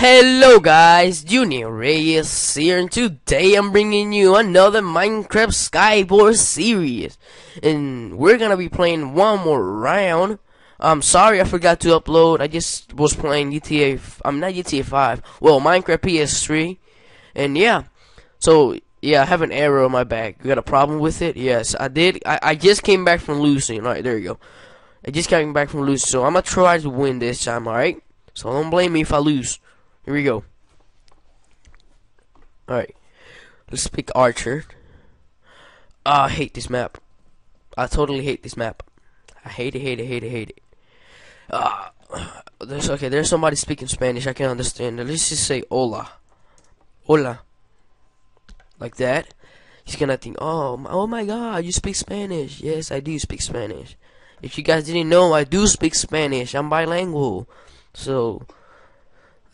Hello guys, Yuniel Reyes here and today I'm bringing you another Minecraft Skywars series and we're gonna be playing one more round. I'm sorry I forgot to upload, I just was playing GTA, I'm not GTA 5, well Minecraft PS3 and yeah, so yeah I have an arrow in my back, you got a problem with it? Yes I did, I, I just came back from losing, alright there you go. I just came back from losing so I'm gonna try to win this time alright? So don't blame me if I lose. Here we go. Alright. Let's pick Archer. Ah, I hate this map. I totally hate this map. I hate it, hate it, hate it, hate it. Ah, there's okay. There's somebody speaking Spanish. I can understand. Let's just say hola, hola, like that. He's gonna think, oh, oh my God, you speak Spanish. Yes, I do speak Spanish. If you guys didn't know, I do speak Spanish. I'm bilingual. So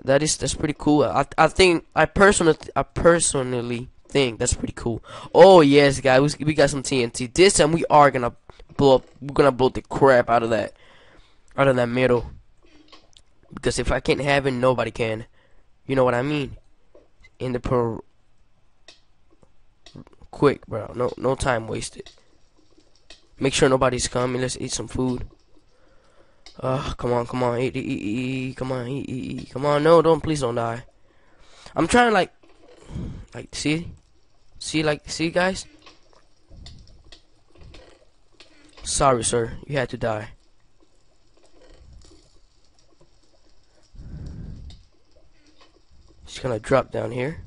that is that's pretty cool. I I think I personally I personally think that's pretty cool. Oh yes, guys, we, we got some TNT. This time we are gonna blow up. We're gonna blow the crap out of that, out of that middle. Because if I can't have it, nobody can. You know what I mean? In the pro. Quick, bro. No no time wasted. Make sure nobody's coming. Let's eat some food. Uh, come on, come on, eat, eat, eat, come on, eat, eat, eat, come on, no, don't, please don't die. I'm trying to like, like, see, see, like, see, guys. Sorry, sir, you had to die. Just gonna drop down here.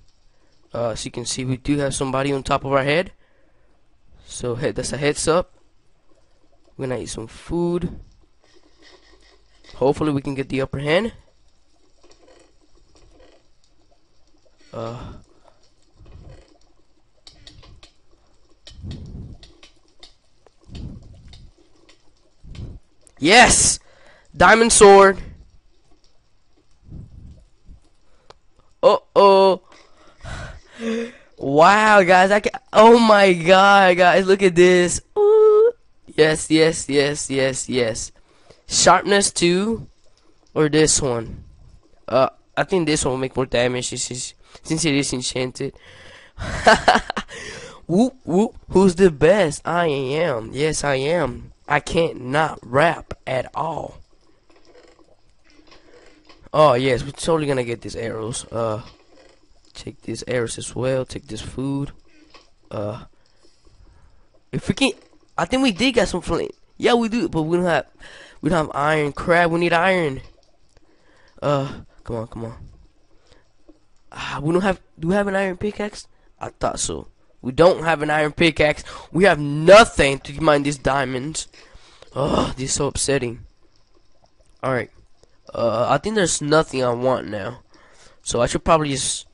Uh, so you can see we do have somebody on top of our head. So head, that's a heads up. We're gonna eat some food. Hopefully we can get the upper hand. Uh. Yes! Diamond sword. Uh oh. Wow, guys, I can Oh my god, guys, look at this. Ooh. Yes, yes, yes, yes, yes. Sharpness 2 or this one? Uh, I think this one will make more damage since, it's- since it is enchanted. whoop whoop, who's the best? I am. Yes, I am. I can't not rap at all. Oh yes, we're totally gonna get these arrows. Uh, take these arrows as well. Take this food. Uh, if we can, I think we did get some flint. Yeah, we do, but we don't have. We don't have iron. Crap, we need iron. Uh, come on, come on. Ah, we don't have. Do we have an iron pickaxe? I thought so. We don't have an iron pickaxe. We have nothing to mine these diamonds. Oh, this is so upsetting. All right. Uh, I think there's nothing I want now, so I should probably just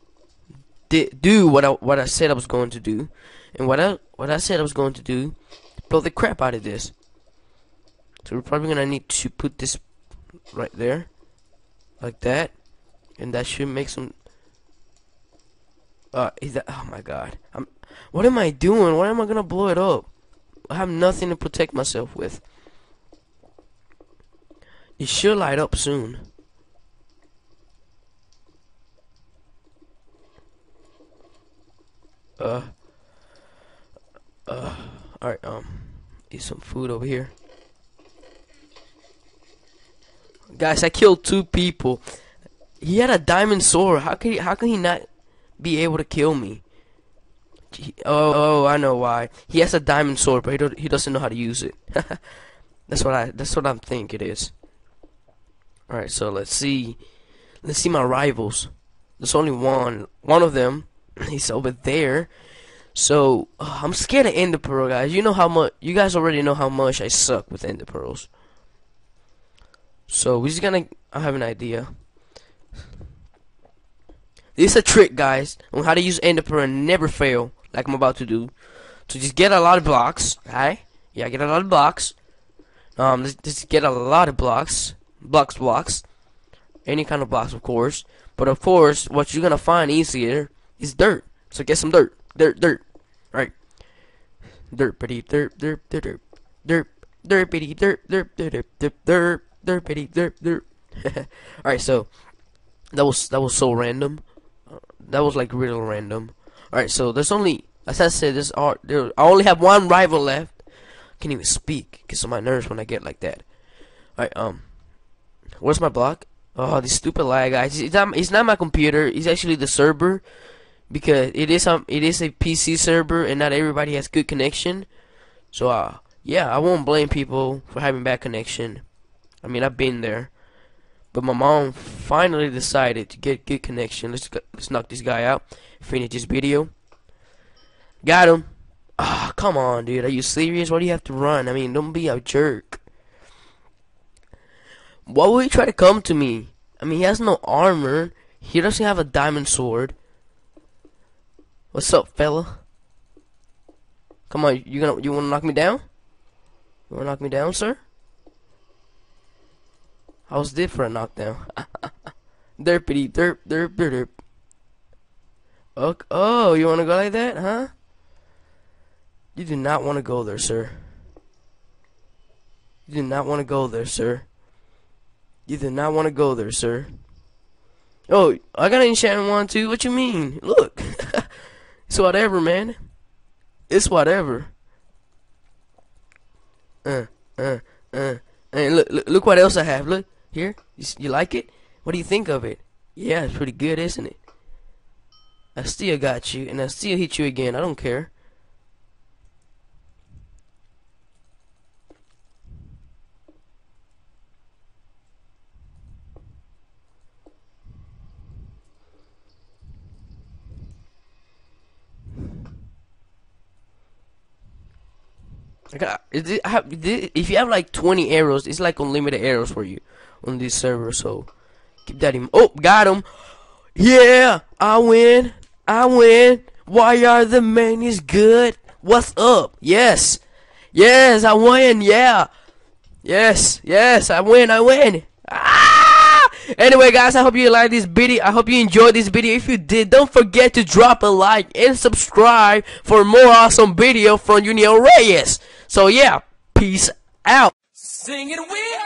do what I what I said I was going to do, and what I what I said I was going to do, blow the crap out of this. So we're probably gonna need to put this right there, like that, and that should make some. Uh, is that? Oh my God! I'm. What am I doing? Why am I gonna blow it up? I have nothing to protect myself with. It should light up soon. Uh. Uh. All right. Um. Eat some food over here. Guys, I killed two people. He had a diamond sword. How can he, how can he not be able to kill me? Oh, oh, I know why. He has a diamond sword, but he he doesn't know how to use it. that's what I that's what I think it is. All right, so let's see. Let's see my rivals. There's only one. One of them. He's over there. So uh, I'm scared of Ender Pearl, guys. You know how much. You guys already know how much I suck with Ender Pearls. So we're just gonna. I have an idea. This is a trick, guys, on how to use Ender Pearl and never fail, like I'm about to do. So just get a lot of blocks, alright? Yeah, get a lot of blocks. Um, let's just get a lot of blocks, blocks, blocks, any kind of blocks, of course. But of course, what you're gonna find easier is dirt. So get some dirt, dirt, dirt, right? Dirt, bitty, dirt, dirt, dirt, dirt, dirt, dirt, bitty, dirt, dirt, dirt, dirt, dirt, dirt, dirt, bitty, dirt, dirt. All right, so That was that was so random. Uh, that was like real random. All right, so there's only as I said, there's are there. I only have one rival left. Can't even speak because of my nerves when I get like that. All right, um, where's my block? Oh, this stupid lag, guys. It's not. It's not my computer. It's actually the server because it is um it is a PC server and not everybody has good connection. So uh yeah, I won't blame people for having bad connection. I mean, I've been there. But my mom finally decided to get good connection. Let's let's knock this guy out. Finish this video. Got him. Ah, oh, come on, dude. Are you serious? Why do you have to run? I mean, don't be a jerk. Why would he try to come to me? I mean, he has no armor. He doesn't have a diamond sword. What's up, fella? Come on, you gonna you wanna knock me down? You wanna knock me down, sir? How's this for a knockdown? Derpity derp derp derp derp. Okay. Oh, you wanna go like that, huh? You do not wanna go there, sir. You do not wanna go there, sir. You do not wanna go there, sir. Oh, I got an enchantment one too. What you mean? Look. it's whatever, man. It's whatever. Uh, uh, uh. And look, look, look what else I have. Look. Here, you, you like it? What do you think of it? Yeah, it's pretty good, isn't it? I still got you, and I still hit you again. I don't care. If you have like 20 arrows, it's like unlimited arrows for you on this server, so keep that in. Oh, got him. Yeah, I win. I win. Why are the man is good? What's up? Yes. Yes, I win. Yeah. Yes. Yes, I win. I win. Anyway, guys, I hope you like this video. I hope you enjoyed this video. If you did, don't forget to drop a like and subscribe for more awesome video from Yuniel Reyes. So, yeah, peace out. Singing we.